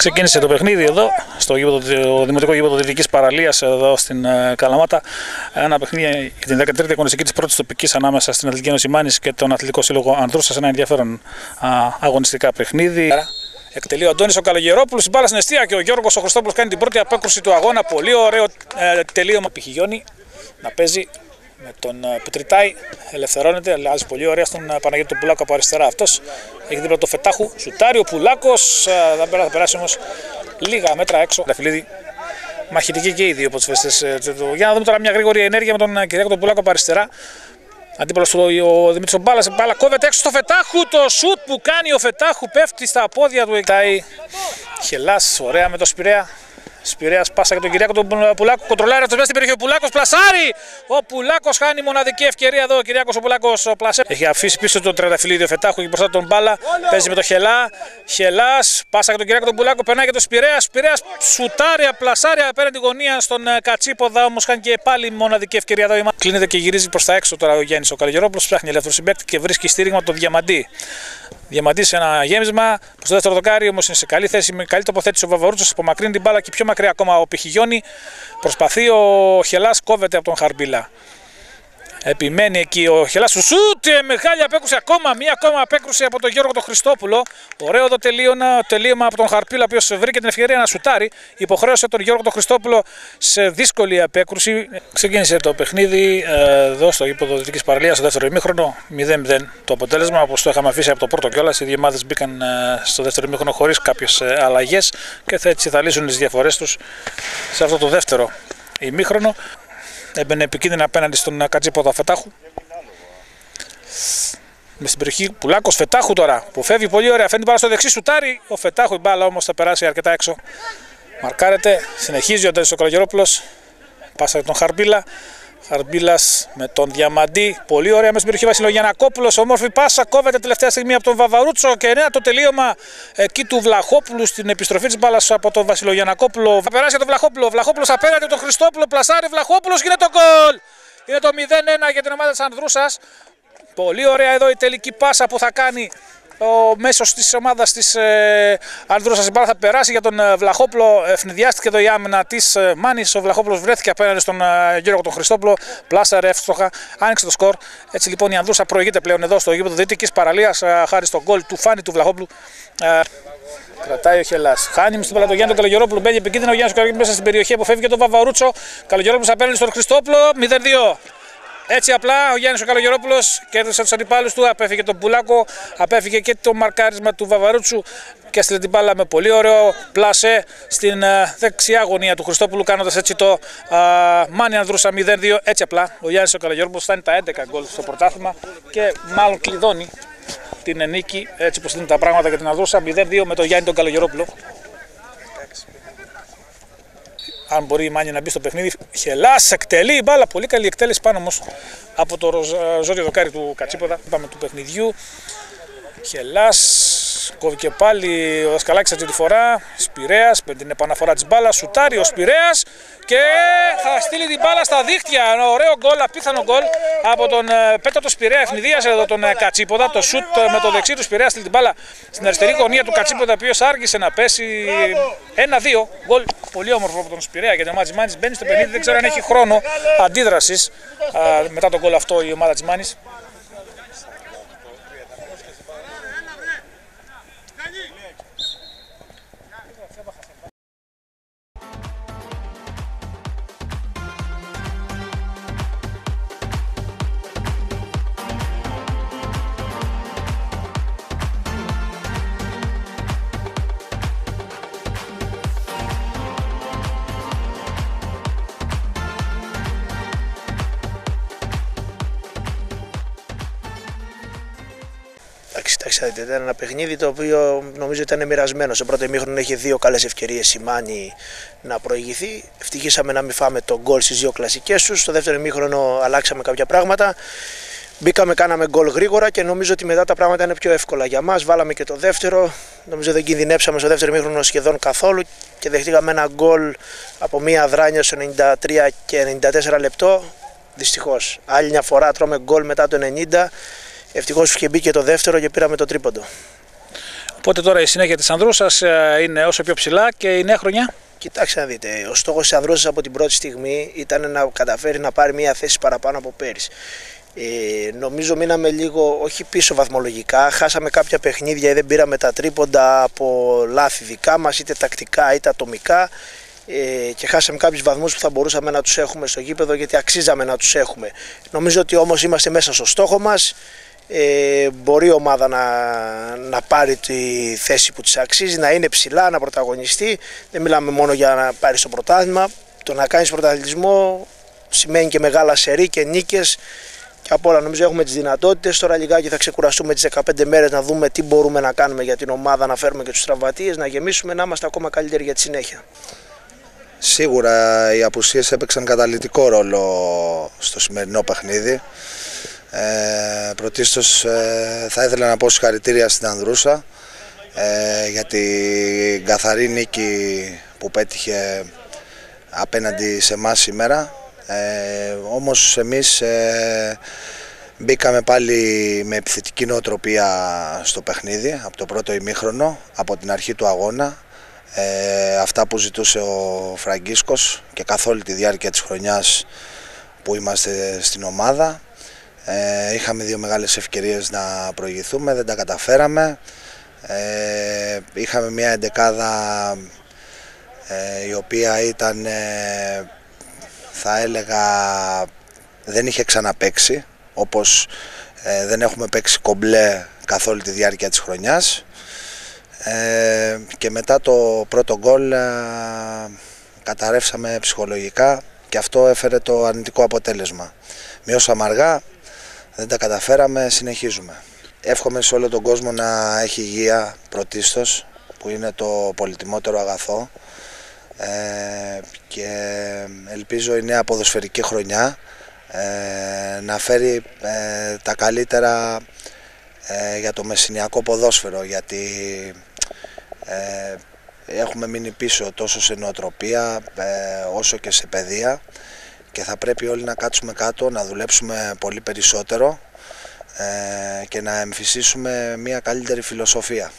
Ξεκίνησε το παιχνίδι εδώ, στο γήπεδο, το Δημοτικό Γήπεδο Δυτικής Παραλίας, εδώ στην ε, Καλαμάτα. Ένα παιχνίδι για την 13η αγωνιστική της πρώτης τοπικής ανάμεσα στην Αθλητική Ένωση Μάνης και τον Αθλητικό Σύλλογο Ανδρούσα. Ένα ενδιαφέρον α, αγωνιστικά παιχνίδι. Εκτελεί ο Αντώνης ο Καλογερόπουλος, η μπάλα στην αιστεία και ο Γιώργος ο Χριστόπουλος κάνει την πρώτη απέκρουση του αγώνα. Πολύ ωραίο ε, τελείωμα. Πηχηγιώνει να παίζει με τον ε, Πετριτάη. Ελευθερώνεται, αλλάζει πολύ ωραία στον ε, Παναγιώτη τον Πουλάκο από αριστερά. Αυτός έχει δίπλα το Φετάχου. Σουτάρει ο Πουλάκος. Ε, θα περάσει όμως λίγα μέτρα έξω. Ραφιλίδη μαχητική και οι δύο ποδοσφαιριστές. Για να δούμε τώρα μια γρήγορη ενέργεια με τον Κυριακό τον Πουλάκο από αριστερά. Αντίπαλος του ο Δημήτρης Μπάλα. Μπάλα κόβεται έξω στο Φετάχου. Το σουτ που κάνει ο Φετάχου πέφτει στα πόδια του. Εκτάει χελάς, ωραία με το Σπυρέα. Σπυρέας πάσα για τον Κυριάκο τον Πουλάκο. Κοντρολάρει αυτό μέσα στην περιοχή. Ο Πουλάκος πλασάρει. Ο Πουλάκος χάνει μοναδική ευκαιρία εδώ. Ο Κυριάκος ο Πουλάκος πλασέ. Έχει αφήσει πίσω τον Τρεταφυλλίδιο Φετάχου και μπροστά τον μπάλα. Παίζει με το Χελά. Χελάς. Πάσα για τον Κυριάκο τον Πουλάκο. Περνάει για τον Σπυρέας. Σπυρέας σουτάρει, πλασάρει απέναντι γωνία στον ε, Κατσίποδα. Όμως χάνει και πάλι μοναδική ευκαιρία εδώ. Κλείνεται και γυρίζει προς τα έξω τώρα ο Γιάννης ο Καλογερόπουλο. Ψάχνει ελεύθερο συμπέκτη και βρίσκει στήριγμα το Διαμαντή. Διαμαντή σε ένα γέμισμα. Προ το δεύτερο δοκάρι όμως είναι σε καλή θέση, με καλή τοποθέτηση ο Βαβαρούτσος. Απομακρύνει την μπάλα και πιο μακριά ακόμα ο Πηχηγιώνη. Προσπαθεί ο Χελάς, κόβεται από τον Χαρμπίλα. Επιμένει εκεί ο Χελάς του σούτ. Μεγάλη απέκρουση ακόμα. Μία ακόμα απέκρουση από τον Γιώργο τον Χριστόπουλο. Ωραίο το τελείωνα, τελείωμα από τον Χαρπίλα, ο οποίος βρήκε την ευκαιρία να σουτάρει. Υποχρέωσε τον Γιώργο τον Χριστόπουλο σε δύσκολη απέκρουση. Ξεκίνησε το παιχνίδι ε, εδώ στο γήπεδο Δυτικής Παραλίας στο δεύτερο ημίχρονο. 0-0 το αποτέλεσμα, όπως το είχαμε αφήσει από το πρώτο κιόλας. Οι δύο ομάδε μπήκαν ε, στο δεύτερο ημίχρονο χωρίς κάποιες αλλαγές και θα έτσι θα λύσουν τις διαφορές τους σε αυτό το δεύτερο ημίχρονο. Έμπαινε επικίνδυνα απέναντι στον Κατζίποδα Φετάχου. Με στην περιοχή Πουλάκος Φετάχου τώρα που φεύγει πολύ ωραία. Φαίνεται πάρα στο δεξί σουτάρι. Ο Φετάχου η μπάλα όμως θα περάσει αρκετά έξω. Μαρκάρεται. Συνεχίζει ο Ντέλσο Καλογερόπουλο. Πάσα για τον Χαρμπίλα. Χαρμπίλας με τον Διαμαντή. Πολύ ωραία μέσα στην περιοχή Βασιλογιανακόπουλο. Ομόρφη πάσα κόβεται τελευταία στιγμή από τον Βαβαρούτσο και νέα το τελείωμα εκεί του Βλαχόπουλου στην επιστροφή της μπάλας από τον Βασιλογιανακόπουλο. Θα περάσει τον Βλαχόπουλο. Βλαχόπουλος απέναντι τον Χριστόπουλο. Πλασάρει Βλαχόπουλος και είναι το γκολ. Είναι το 0-1 για την ομάδα της Ανδρούσας. Πολύ ωραία εδώ η τελική πάσα που θα κάνει ο μέσος της ομάδας της ε, Ανδρούσα η θα περάσει για τον ε, Βλαχόπουλο. Ευνηδιάστηκε εδώ η άμυνα της ε, Μάνης. Ο Βλαχόπουλος βρέθηκε απέναντι στον ε, Γιώργο τον Χριστόπουλο. Πλάσαρε εύστοχα, άνοιξε το σκορ. Έτσι λοιπόν η Ανδρούσα προηγείται πλέον εδώ στο γήπεδο Δυτικής Παραλίας ε, χάρη στον γκολ του Φάνη του Βλαχόπουλου. Ε, Κρατάει ο Χελάς. Χάνει στον Παλατογιάννη τον Καλογερόπουλο. Μπαίνει επικίνδυνο ο Γιάννης Καλογερόπουλο μέσα στην περιοχή. Αποφεύγει και τον Βαβαρούτσο. Καλογερόπουλος απέναντι στον Χριστόπουλο. 0-2. Έτσι απλά ο Γιάννης ο Καλογερόπουλος κέρδισε τους αντιπάλους του, απέφυγε τον Πουλάκο, απέφυγε και το μαρκάρισμα του Βαβαρούτσου και έστειλε την μπάλα με πολύ ωραίο πλάσε στην uh, δεξιά γωνία του Χριστόπουλου, κάνοντας έτσι το uh, μάνι Ανδρούσα 0-2. Έτσι απλά ο Γιάννης ο Καλογερόπουλος φτάνει τα 11 γκολ στο πρωτάθλημα και μάλλον κλειδώνει την νίκη έτσι όπως είναι τα πράγματα για την Ανδρούσα 0-2 με τον Γιάννη τον Καλογερόπουλο αν μπορεί η Μάνια να μπει στο παιχνίδι. Χελάς, εκτελεί η μπάλα. Πολύ καλή εκτέλεση πάνω όμως από το ζώδιο δοκάρι του Κατσίποδα. Είπαμε του παιχνιδιού. Χελάς, κόβει και πάλι ο Δασκαλάκης αυτή τη φορά. Σπυρέα με την επαναφορά της μπάλας. Σουτάρει ο Σπυρέα και θα στείλει την μπάλα στα δίχτυα. Ένα ωραίο γκολ, απίθανο γκολ από τον ε, Πέτρο το Σπυρέα. Ευνηδίασε εδώ τον ε, Κατσίποδα. Το σουτ ε, με το δεξί του Σπυρέα στείλει την μπάλα στην αριστερή γωνία του Κατσίποδα, ο οποίος άργησε να πέσει. Ένα-δύο γκολ πολύ όμορφο από τον Σπυρέα για την ομάδα της Μάνης. Μπαίνει στο παιχνίδι, δεν ξέρω αν έχει χρόνο αντίδρασης μετά τον γκολ αυτό η ομάδα της Μάνης. Εντάξει, ήταν ένα παιχνίδι το οποίο νομίζω ήταν μοιρασμένο. Στο πρώτο ημίχρονο είχε δύο καλές ευκαιρίες η Μάνη να προηγηθεί. Ευτυχήσαμε να μην φάμε τον γκολ στις δύο κλασικές τους. Στο δεύτερο ημίχρονο αλλάξαμε κάποια πράγματα. Μπήκαμε, κάναμε γκολ γρήγορα και νομίζω ότι μετά τα πράγματα είναι πιο εύκολα για μας. Βάλαμε και το δεύτερο. Νομίζω δεν κινδυνέψαμε στο δεύτερο ημίχρονο σχεδόν καθόλου και δεχτήκαμε ένα γκολ από μία δράνια στο 93 και 94 λεπτό. Δυστυχώς. Άλλη μια φορά τρώμε γκολ μετά το 90 Ευτυχώς είχε μπει και το δεύτερο και πήραμε το τρίποντο. Οπότε τώρα η συνέχεια της Ανδρούσας ε, είναι όσο πιο ψηλά και η νέα χρονιά. Κοιτάξτε να δείτε, ο στόχος της Ανδρούσας από την πρώτη στιγμή ήταν να καταφέρει να πάρει μια θέση παραπάνω από πέρυσι. Ε, νομίζω μείναμε λίγο, όχι πίσω βαθμολογικά, χάσαμε κάποια παιχνίδια ή δεν πήραμε τα τρίποντα από λάθη δικά μας, είτε τακτικά είτε ατομικά ε, και χάσαμε κάποιους βαθμούς που θα μπορούσαμε να τους έχουμε στο γήπεδο γιατί αξίζαμε να τους έχουμε. Νομίζω ότι όμως είμαστε μέσα στο στόχο μας, ε, μπορεί η ομάδα να, να πάρει τη θέση που της αξίζει, να είναι ψηλά, να πρωταγωνιστεί. Δεν μιλάμε μόνο για να πάρει το πρωτάθλημα. Το να κάνεις πρωταθλητισμό σημαίνει και μεγάλα σερή και νίκες και από όλα νομίζω έχουμε τις δυνατότητες. Τώρα λιγάκι θα ξεκουραστούμε τις 15 μέρες να δούμε τι μπορούμε να κάνουμε για την ομάδα, να φέρουμε και τους τραυματίες, να γεμίσουμε, να είμαστε ακόμα καλύτεροι για τη συνέχεια. Σίγουρα οι απουσίες έπαιξαν καταλητικό ρόλο στο σημερινό παιχνίδι. Ε, πρωτίστως ε, θα ήθελα να πω συγχαρητήρια στην Ανδρούσα ε, για την καθαρή νίκη που πέτυχε απέναντι σε εμάς σήμερα. Ε, όμως εμείς ε, μπήκαμε πάλι με επιθετική νοοτροπία στο παιχνίδι από το πρώτο ημίχρονο, από την αρχή του αγώνα. Ε, αυτά που ζητούσε ο Φραγκίσκος και καθ' όλη τη διάρκεια της χρονιάς που είμαστε στην ομάδα. Ε, είχαμε δύο μεγάλες ευκαιρίες να προηγηθούμε, δεν τα καταφέραμε. Ε, είχαμε μια εντεκάδα ε, η οποία ήταν, ε, θα έλεγα, δεν είχε ξαναπαίξει, όπως ε, δεν έχουμε παίξει κομπλέ καθ' όλη τη διάρκεια της χρονιάς. και μετά το πρώτο γκολ καταρρεύσαμε ψυχολογικά και αυτό έφερε το αρνητικό αποτέλεσμα. Μειώσαμε αργά, δεν τα καταφέραμε, συνεχίζουμε. Εύχομαι σε όλο τον κόσμο να έχει υγεία πρωτίστως, που είναι το πολυτιμότερο αγαθό ε, και ελπίζω η νέα ποδοσφαιρική χρονιά ε, να φέρει ε, τα καλύτερα για το μεσηνιακό ποδόσφαιρο γιατί έχουμε μείνει πίσω τόσο σε νοοτροπία όσο και σε παιδεία και θα πρέπει όλοι να κάτσουμε κάτω, να δουλέψουμε πολύ περισσότερο ε, και να εμφυσίσουμε μια καλύτερη φιλοσοφία.